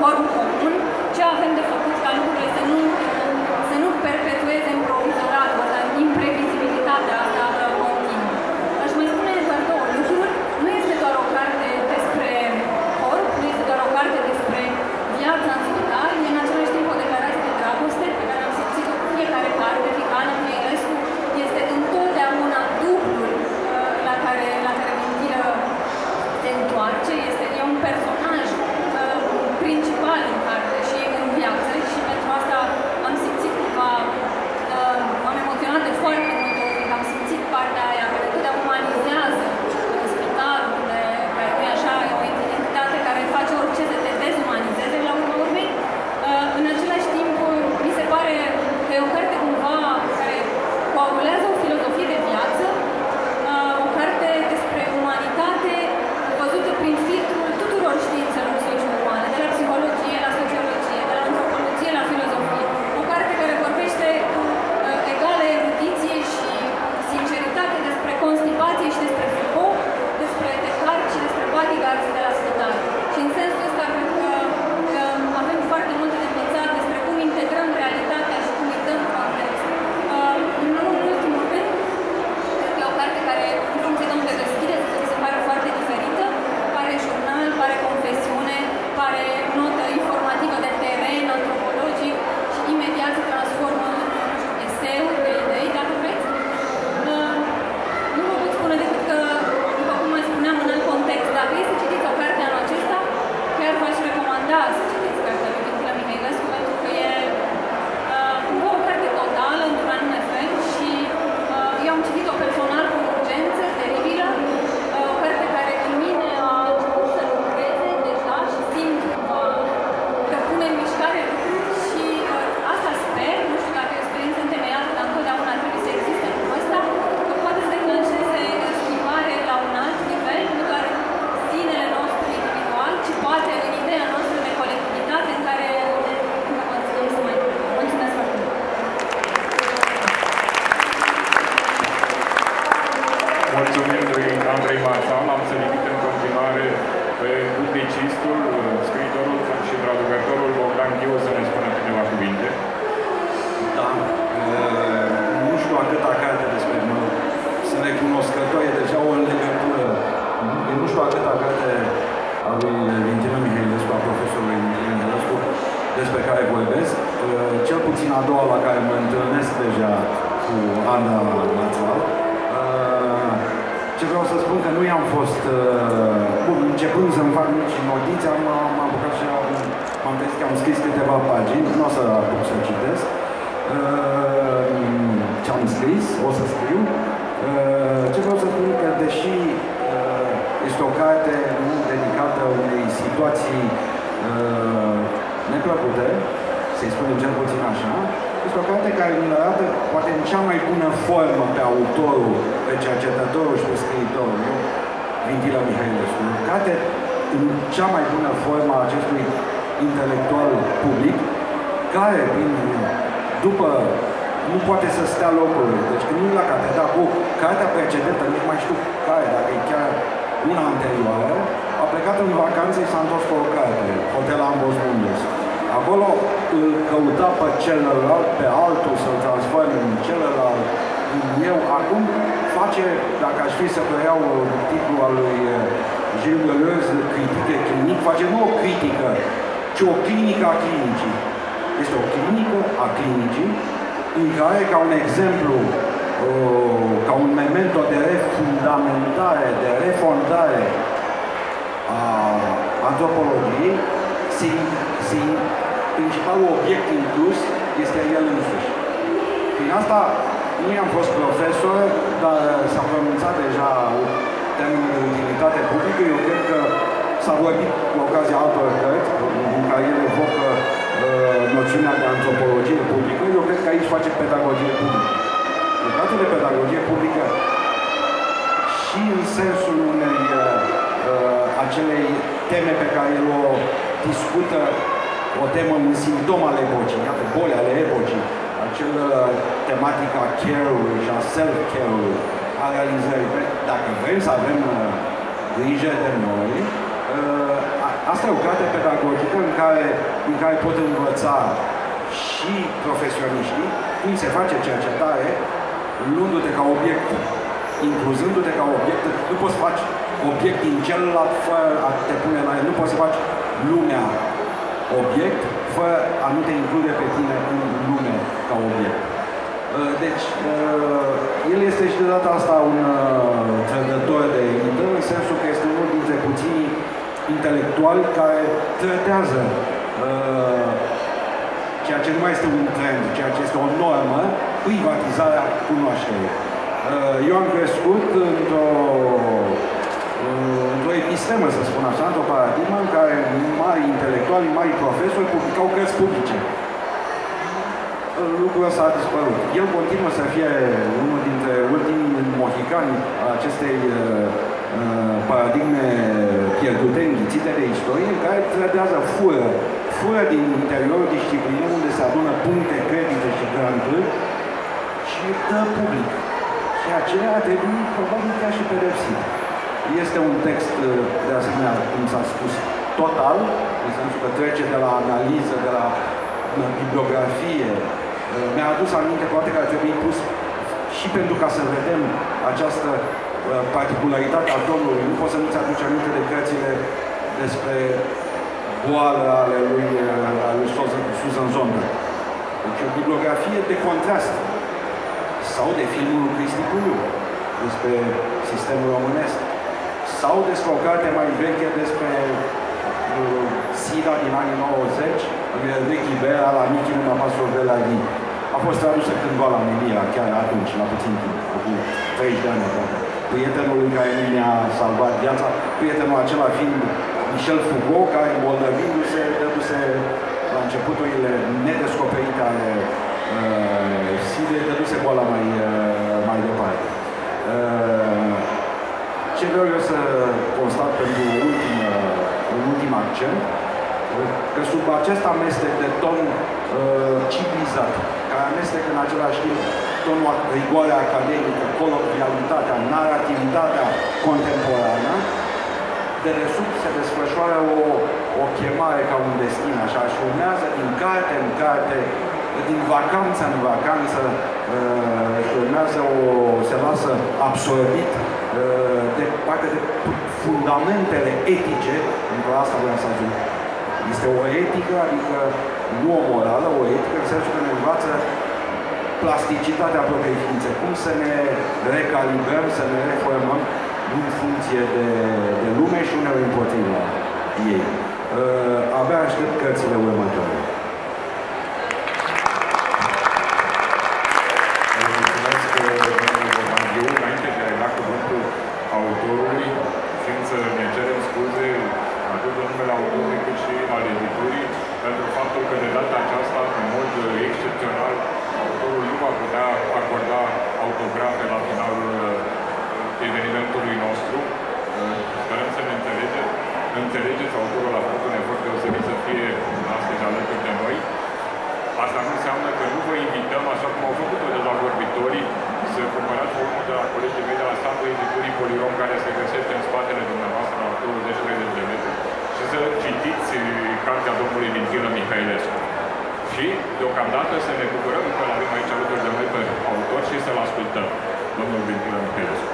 Morgenkunden, Jahrhunde von puțin a doua la care mă întâlnesc deja cu Ana Națual. Uh, ce vreau să spun că nu i-am fost, uh, bun, începând să-mi fac mici notițe, am, am apucat și am, m-am trezit că am scris câteva pagini, nu o să apuc să citesc. Uh, ce am scris, o să scriu. Uh, ce vreau să spun că deși uh, este o carte nu dedicată unei situații uh, neplăcute, să-i spunem cel puțin așa, este o carte care ne arată poate în cea mai bună formă pe autorul, pe cercetătorul și pe scriitorul, nu? Vintila Mihailescu. O carte în cea mai bună formă a acestui intelectual public, care, prin, după, nu poate să stea locului. Deci când nu la carte, dar cu cartea precedentă, nici mai știu care, dacă e chiar una anterioară, a plecat în vacanță și s-a întors cu o carte, Hotel Ambos Mundos. Acolo îl căuta pe celălalt, pe altul, să-l transforme în celălalt. Eu acum face, dacă aș fi să preiau titlul al lui eh, Gilles Deleuze, critică clinic, face nu o critică, ci o clinică a clinicii. Este o clinică a clinicii în care, ca un exemplu, ca un memento de refundamentare, de refondare a antropologiei, se, se principalul obiect inclus este el însuși. Prin asta, nu am fost profesor, dar s-a pronunțat deja termenul de utilitate publică. Eu cred că s-a vorbit cu ocazia altor cărți, în care el evocă uh, noțiunea de antropologie publică. Eu cred că aici face pedagogie publică. Lucratul de pedagogie publică și în sensul unei uh, acelei teme pe care el o discută o temă, un simptom al epocii, iată, boli ale epocii, acel uh, tematica a care-ului și a self-care-ului, a realizării. Dacă vrem să avem uh, grijă de noi, uh, asta e o carte pedagogică în care, în care pot învăța și profesioniștii cum se face cercetare, luându-te ca obiect, incluzându-te ca obiect, nu poți să faci obiect din celălalt fără a te pune la el, nu poți să faci lumea obiect, fără a nu te include pe tine în lume ca obiect. Uh, deci, uh, el este și de data asta un uh, trădător de elită, în sensul că este unul dintre puținii intelectuali care tratează ceea ce nu mai este un trend, ceea ce este o normă, privatizarea cunoașterii. Eu am crescut într-o într-o epistemă, să spun așa, într-o paradigmă în care mari intelectuali, mari profesori publicau cărți publice. Lucrul ăsta a dispărut. El continuă să fie unul dintre ultimii mohicani a acestei uh, uh, paradigme pierdute, înghițite de istorie, în care trădează, fură, fură din interiorul disciplinei unde se adună puncte, credite și granturi și dă public. Și aceea a trebuit probabil chiar și pedepsit. Este un text, uh, de asemenea, cum s-a spus, total, în sensul că trece de la analiză, de la bibliografie. Uh, mi-a adus aminte, poate că ar trebui pus și pentru ca să vedem această uh, particularitate a domnului. Nu poți să nu-ți aduci aminte de cărțile despre boală ale lui, ale lui Susan Zonda. Deci o bibliografie de contrast. Sau de filmul lui Cristi Pulu despre sistemul românesc sau despre o carte mai veche despre uh, SIDA din anii 90, de Chibera la Nichi Numa Pasul de la Ri. A fost tradusă cândva la Melia, chiar atunci, la puțin timp, acum 30 de ani aproape. Prietenul lui care mi-a salvat viața, prietenul acela fiind Michel Foucault, care îmbolnăvindu-se, dăduse la începuturile nedescoperite ale uh, SIDA, dăduse boala mai, uh, mai departe. Uh, ce vreau eu să constat pentru ultim, un ultim accent, că sub acest amestec de ton uh, civilizat, care amestec în același timp tonul rigoare academică, colocvialitatea, narrativitatea contemporană, de desubt se desfășoară o, o chemare ca un destin, așa, și urmează din carte în carte, din vacanță în vacanță, uh, urmează o, se lasă absorbit uh, de parcă de fundamentele etice, pentru asta vreau să ajung. Este o etică, adică nu o morală, o etică în sensul că ne învață plasticitatea propriei ființe, cum să ne recalibrăm, să ne reformăm în funcție de, de lume și uneori împotriva ei. Uh, abia aștept cărțile următoare. autorului, fiind să ne cerem scuze atât în numele autorului cât și al editurii, pentru faptul că de data aceasta, în mod excepțional, autorul nu va putea acorda autografe la finalul uh, evenimentului nostru. Uh, sperăm să ne înțelegeți. Înțelegeți, autorul a făcut un efort deosebit să fie astăzi alături de noi. Asta nu înseamnă că nu vă invităm, așa cum au făcut-o deja vorbitorii, să cumpărați volumul de la colegii mei de la statul editurii Polirom, care se găsește în spatele dumneavoastră la 20-30 de metri, și să citiți cartea domnului Vintilă Mihailescu. Și, deocamdată, să ne bucurăm că l avem aici alături de noi pe autor și să-l ascultăm, domnul Vintilă Mihailescu.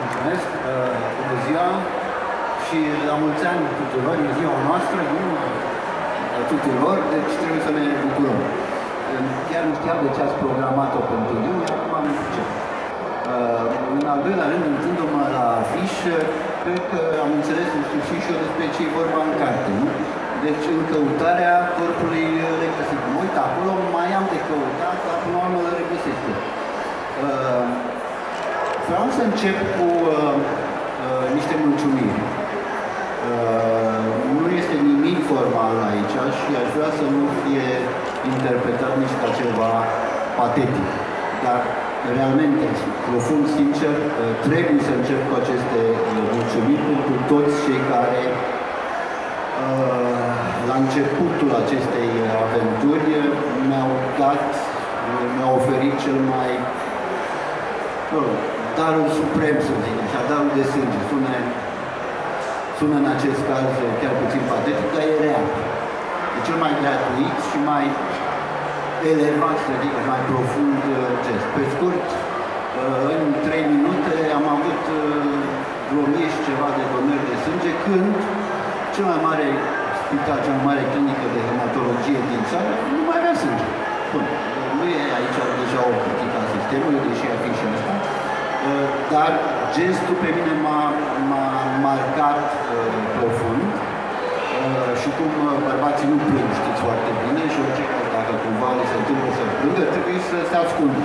Mulțumesc, uh, bună ziua și la mulți ani tuturor, e ziua noastră, nu tuturor, deci trebuie să ne bucurăm. Chiar nu știam de ce ați programat-o pentru iunie, acum am încep. Uh, în al doilea rând, uitându-mă la afiș, cred că am înțeles în sfârșit și eu despre ce e vorba în carte, nu? Deci, în căutarea corpului regăsit. Mă uit acolo, mai am de căutat, dar până la urmă le regăsește. Uh, vreau să încep cu uh, uh, niște mulțumiri. Uh, nu este nimic formal aici și aș vrea să nu fie interpretat nici ca ceva patetic. Dar realmente, profund sincer, uh, trebuie să încep cu aceste uh, mulțumiri pentru toți cei care uh, la începutul acestei aventuri mi-au dat, mi-au oferit cel mai darul suprem, să zic așa, darul de sânge. Sună, sună în acest caz chiar puțin patetic, dar e real. E cel mai gratuit și mai elevat, să zic, mai profund gest. Pe scurt, în trei minute am avut vreo mie și ceva de donări de sânge, când cel mai mare spital, cea mai mare clinică de hematologie din țară nu mai avea sânge. Bun, nu e aici deja o critică a sistemului, deși ar fi și asta, dar gestul pe mine m-a marcat uh, profund uh, și cum uh, bărbații nu plâng, știți foarte bine, și orice dacă cumva le se întâmplă să plângă, trebuie să se ascundă.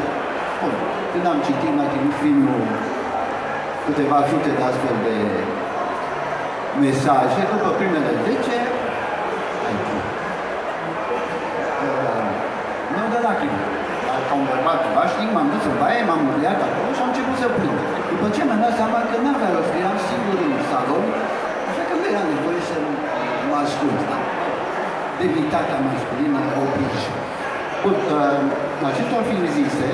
Bun. Când am citit, m-a trimis filmul câteva sute de astfel de mesaje, după primele 10, nu de lacrimi. Ca un bărbat vașnic, m-am dus în baie, m-am muriat acolo și am început să plâng. După ce mi-am dat seama că n-avea rost, eram singur în salon, așa că nu era nevoie să mă ascult. Da? Demnitatea masculină oblige. Bun, uh, acestea fiind zise,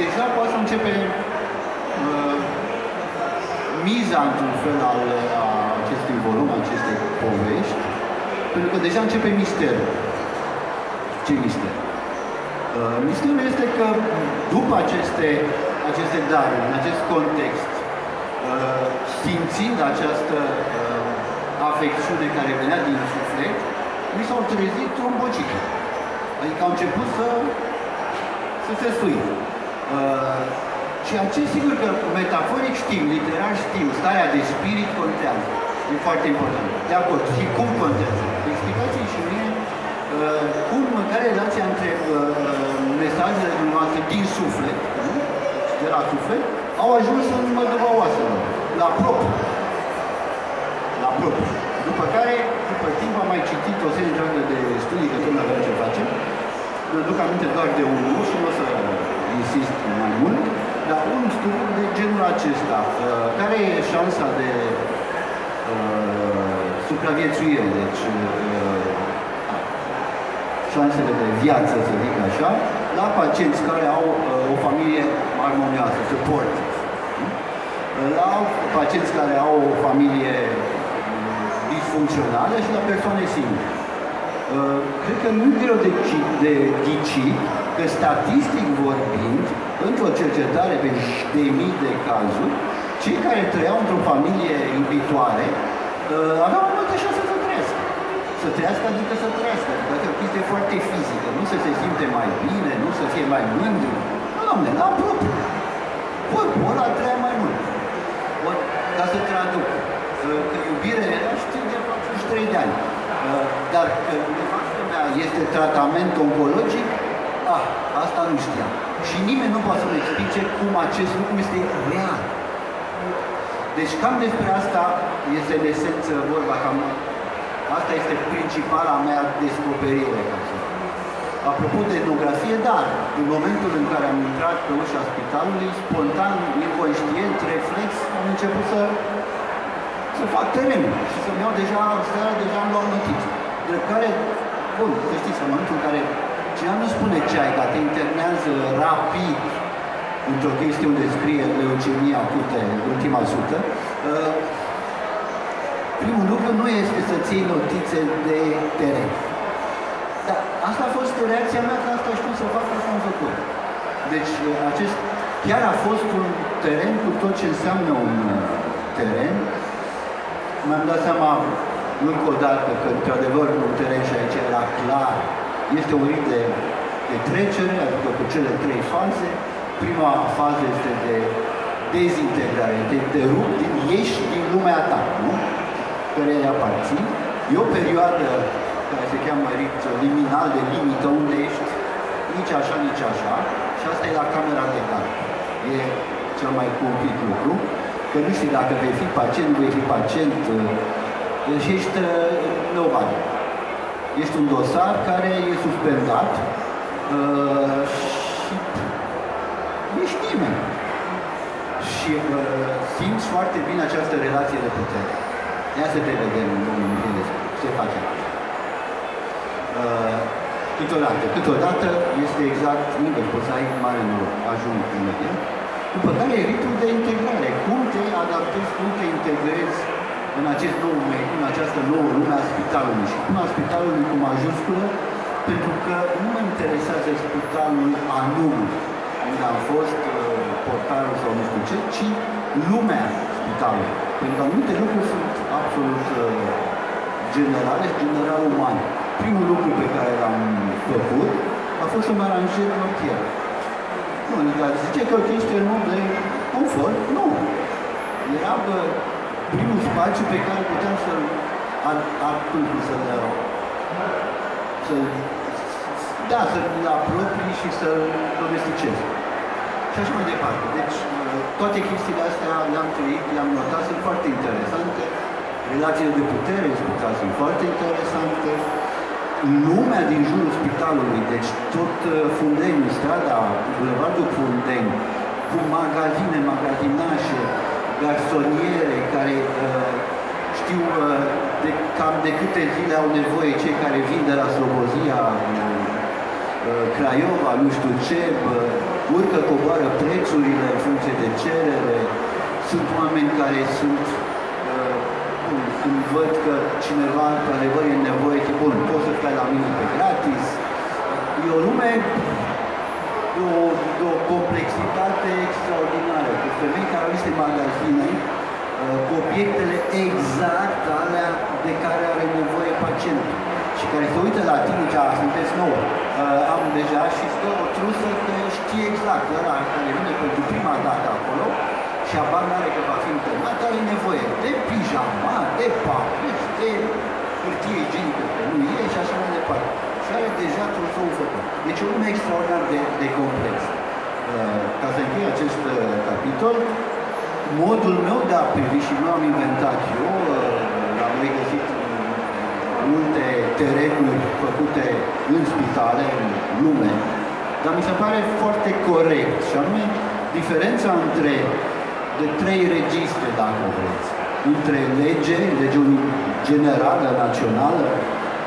deja poate să începe uh, miza, într-un fel, al a acestui volum, acestei povești, pentru că deja începe misterul. Ce mister? Uh, misterul este că după aceste, aceste daruri, în acest context, uh, simțind această uh, afecțiune care venea din suflet, mi s-au trezit trombocite. Adică au început să, să se suie. Uh, ceea ce sigur că metaforic știm, literar știm, starea de spirit contează. E foarte important. De acord. Și cum contează? Explicați și mie uh, cum, care e relația între uh, mesajele dumneavoastră din suflet, nu? de la suflet, au ajuns în mădăva oaselor, la propriu. La propriu. După care, după timp, am mai citit o serie întreagă de studii, că tot avem ce facem. Mă duc aminte doar de unul și nu o să insist mai mult, dar un studiu de genul acesta. Uh, care e șansa de uh, supraviețuire, deci uh, șansele de viață, să zic așa, la pacienți care au uh, o familie armonioasă, support. La pacienți care au o familie disfuncționale și la persoane singure. Uh, cred că nu greu de, de ghicit că statistic vorbind, într-o cercetare pe de mii de cazuri, cei care trăiau într-o familie iubitoare uh, aveau mai multe șanse să trăiască. Să trăiască adică să trăiască, adică o chestie foarte fizică, nu să se simte mai bine, nu să fie mai mândru. Doamne, la propriu. Corpul ăla trăia mai mult. Or, ca să traduc, uh, că iubirea. aș 3 de ani. Uh, dar uh, că este tratament oncologic, ah, asta nu știam. Și nimeni nu poate să-mi explice cum acest lucru este real. Deci cam despre asta este în esență vorba, cam asta este principala mea descoperire. Apropo de etnografie, dar în momentul în care am intrat pe ușa spitalului, spontan, inconștient, reflex, am început să să fac teren și să-mi iau deja, seara deja am luat notițe. De care, bun, să știți, în momentul în care cineva nu spune ce ai, dar te internează rapid într-o chestie unde scrie leucemia acută, ultima sută, uh, primul lucru nu este să ții notițe de teren. Dar asta a fost reacția mea, că asta știu să fac, asta am făcut. Deci acest chiar a fost un teren cu tot ce înseamnă un uh, teren. Mi-am dat seama încă o dată că, într-adevăr, un teren și aici era clar. Este un rit de, de trecere, adică cu cele trei faze. Prima fază este de dezintegrare, de, de rup, din, ieși din lumea ta, nu? Care îi aparțin. E o perioadă care se cheamă rit liminal de limită, unde ești nici așa, nici așa. Și asta e la camera de cal. E cel mai cumplit lucru, că nu știi dacă vei fi pacient, nu vei fi pacient, și ești nobody. Ești un dosar care e suspendat uh, și ești nimeni. Și uh, simți foarte bine această relație de putere. Ia să te vedem în Domnul ce face. Uh, câteodată, câteodată este exact invers, poți să ai mare noroc, ajung imediat. După care e ritmul de integrare. Cum te adaptezi, cum te integrezi în, acest nou, în această nouă lume a spitalului. Și cum a spitalului cu majusculă, pentru că nu mă interesează spitalul anume, unde am fost uh, portarul sau nu știu ce, ci lumea spitalului. Pentru că anumite lucruri sunt absolut uh, generale și general umane. Primul lucru pe care l-am făcut a fost să mă aranjez noptier. Nu, adică zice că o chestie nu de confort, nu. Era bă, primul spațiu pe care puteam să-l să-l să da, să-l apropii și să-l domesticez. Și așa mai departe. Deci, toate chestiile astea le-am trăit, le-am notat, sunt foarte interesante. Relațiile de putere în spital sunt foarte interesante. Lumea din jurul spitalului, deci tot uh, Fundeniu, strada, Bulevardul Fundeni, cu magazine, magazinașe, garsoniere care uh, știu uh, de, cam de câte zile au nevoie cei care vin de la Slobozia, uh, Craiova, nu știu ce, uh, urcă, coboară prețurile în funcție de cerere, sunt oameni care sunt uh, când văd că cineva într-adevăr e nevoie, bun, poți să stai la mine pe gratis. E o lume de o, de o complexitate extraordinară, cu femei care au niște magazine uh, cu obiectele exact alea de care are nevoie pacientul și care se uită la tine ce sunteți nou. Uh, am deja și stă o trusă că știe exact ăla care vine pentru prima dată acolo și abar are că va fi internat, are nevoie de pijama, de papuci, de hârtie igienică, că nu e și așa mai departe care deja trofeul făcut. Deci un lume extraordinar de, de complex. Uh, ca să închei acest uh, capitol, modul meu de a privi și nu am inventat eu, uh, am găsit multe terenuri făcute în spitale, în lume, dar mi se pare foarte corect și anume diferența între de trei registre, dacă vreți, între lege, legea generală, națională,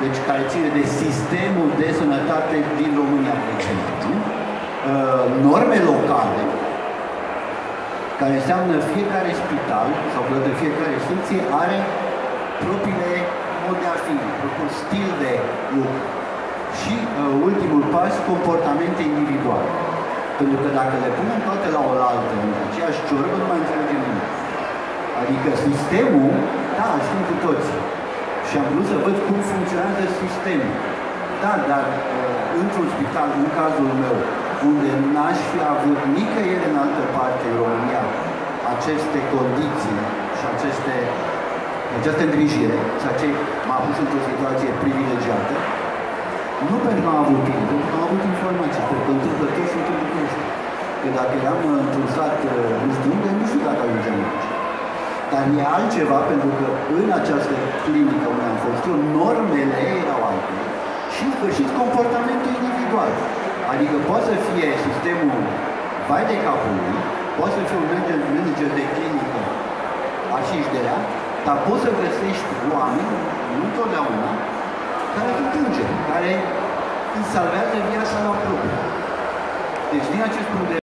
deci care ține de sistemul de sănătate din România, de exemplu. Uh, norme locale, care înseamnă fiecare spital sau de fiecare secție are propriile mod de a fi, propriul stil de lucru. Și uh, ultimul pas, comportamente individuale. Pentru că dacă le punem toate la oaltă, în aceeași ciorbă, nu mai înțelegem nimic. Adică sistemul, da, îl știm cu toții și am vrut să văd cum funcționează sistemul. Da, dar uh, într-un spital, în cazul meu, unde n-aș fi avut nicăieri în altă parte în România aceste condiții și aceste, această îngrijire, ceea ce m-a pus într-o situație privilegiată, nu pentru că am avut timp, pentru că am avut informații, pentru că întâmplător sunt întâmplător. Că dacă eram într-un sat, uh, nu știu unde, nu știu dacă ajungeam aici. Dar e altceva pentru că în această clinică unde am fost eu, normele erau altele și în sfârșit comportamentul individual. Adică poate să fie sistemul vai de capul lui, poate să fie un manager, manager de clinică așa de rea, dar poți să găsești oameni, nu întotdeauna, care sunt îngeri, care îți salvează viața la propriu. Deci din acest punct de